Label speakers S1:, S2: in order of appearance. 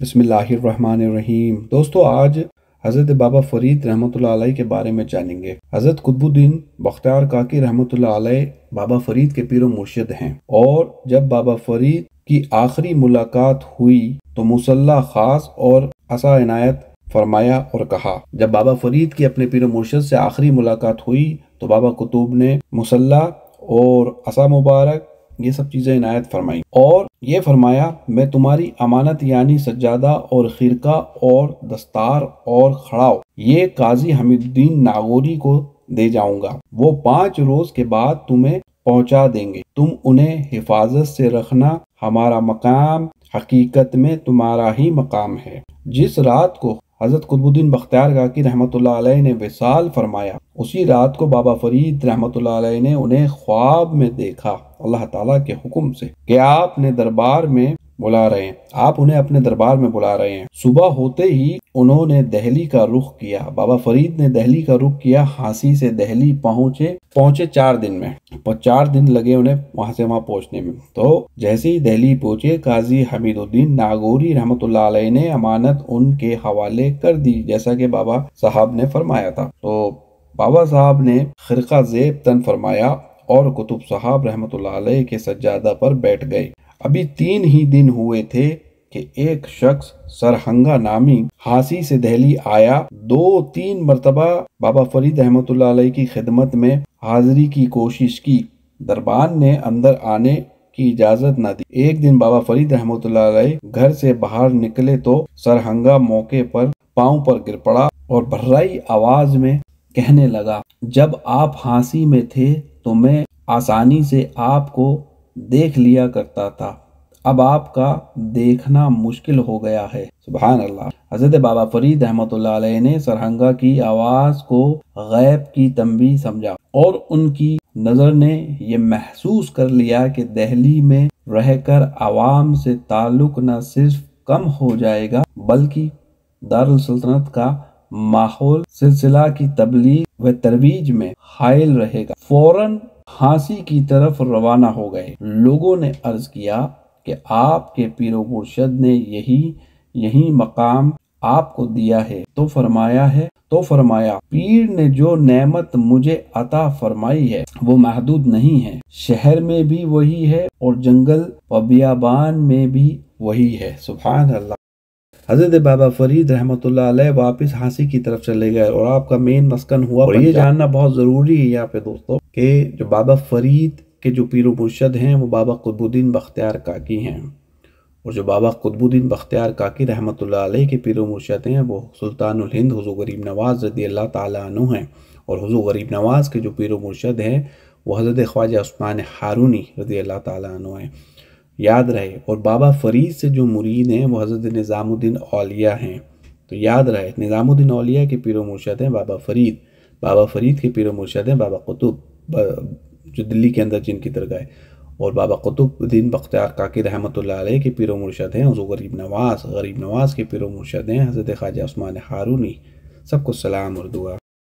S1: बिस्मिल्लाहिर्रहमानिर्रहीम। दोस्तों, आज हज़रत बाबा फरीद रहमत के बारे में जानेंगे। हज़रत कुतुबुद्दीन बख्तियार काकी रहमत बाबा फरीद के पीर मुर्शिद हैं। और जब बाबा फरीद की आखिरी मुलाकात हुई तो मुसल्ला खास और असा इनायत फरमाया और कहा, जब बाबा फरीद की अपने पीर मुर्शद से आखिरी मुलाकात हुई तो बाबा कुतुब ने मुसल्ला और असा मुबारक ये सब चीज़ें इनायत फरमाई। और ये फरमाया, मैं तुम्हारी अमानत यानी सज्जादा और खिरका और दस्तार और खड़ाव ये काजी हमीदुद्दीन नागोरी को दे जाऊँगा। वो पाँच रोज के बाद तुम्हें पहुँचा देंगे। तुम उन्हें हिफाजत से रखना। हमारा मकाम हकीकत में तुम्हारा ही मकाम है। जिस रात को हज़रत कुतुबुद्दीन बख्तियार गाकी रहमत ने विसाल फरमाया। उसी रात को बाबा फरीद रहमत ने उन्हें ख्वाब में देखा, अल्लाह ताला के हुक्म से, कि आपने दरबार में बुला रहे हैं। आप उन्हें अपने दरबार में बुला रहे हैं। सुबह होते ही उन्होंने दहली का रुख किया। बाबा फरीद ने दहली का रुख किया। हांसी से दहली पहुँचे पहुँचे चार दिन में। चार दिन लगे उन्हें वहाँ से वहाँ पहुँचने में। तो जैसे ही दहली पहुँचे, काजी हमीदुद्दीन नागौरी रहमत ने अमानत उनके हवाले कर दी, जैसा कि बाबा साहब ने फरमाया था। तो बाबा साहब ने खिरका जेब तन फरमाया और कुतुब साहब रहमत के सज्जादा पर बैठ गए। अभी तीन ही दिन हुए थे कि एक शख्स सरहंगा नामी हासी से दहली आया। दो तीन मरतबा बाबा फरीद अहमत की खिदमत में हाजिरी की कोशिश की। दरबान ने अंदर आने की इजाज़त न दी। एक दिन बाबा फरीद अहमत घर से बाहर निकले तो सरहंगा मौके पर पाँव पर गिर पड़ा और भर्राई आवाज़ में कहने लगा, जब आप फांसी में थे तो मैं आसानी से आपको देख लिया करता था। अब आपका देखना मुश्किल हो गया है। सुबहान अल्लाह हज़रत बाबा फरीद अहमत ने सरहंगा की आवाज़ को गैब की तंबी समझा और उनकी नज़र ने यह महसूस कर लिया कि दहली में रहकर आवाम से ताल्लुक न सिर्फ़ कम हो जाएगा, बल्कि दारुल सल्तनत का माहौल सिलसिला की तबलीग व तरवीज में हायल रहेगा। फ़ौरन फांसी की तरफ़ रवाना हो गए। लोगों ने अर्ज़ किया कि आपके पीरो मुर्शद ने यही यही मकाम आपको दिया है। तो फरमाया है तो फरमाया पीर ने जो नेमत मुझे अता फरमाई है वो महदूद नहीं है। शहर में भी वही है और जंगल व बियाबान में भी वही है। सुबहान अल्लाह हज़रत बाबा फरीद रहमत वापस हांसी की तरफ़ चले गए और आपका मेन मस्कन हुआ। और ये जानना बहुत ज़रूरी है यहाँ पे दोस्तों कि जो बाबा फरीद के जो पीर मुर्शद हैं, वो बाबा कुतुबुद्दीन बख्तियार काकी हैं। और जो बाबा कुतुबुद्दीन बख्तियार काकी रहमत के पीर मुर्शद हैं, वो सुल्तान हिंद हजू गरीब नवाज़ रदी अल्लाह तु हैं। और हजू गरीब नवाज़ के जो पीर मुर्शद हैं, वो हज़रत ख्वाजा उस्मान हारूनी रदी अल्लाह तु हैं। याद रहे, और बाबा फरीद से जो मुरीद हैं, वो हज़रत निज़ामुद्दीन औलिया हैं। तो याद रहे, निज़ामुद्दीन औलिया के पीर मुर्शद हैं बाबा फरीद। बाबा फरीद के पीर मुर्शद हैं बाबा कुतुब। जो दिल्ली के अंदर जिनकी दरगाह और बाबा कुतुबुद्दीन बख्तियार काकी रहमत के पिर मुर्शद हैं हजू गरीब नवाज़ गरीब नवाज़ के पिर मुर्शद हैं, हज़रत ख्वाजा उस्मान हारूनी। सबको सलाम और दुआ।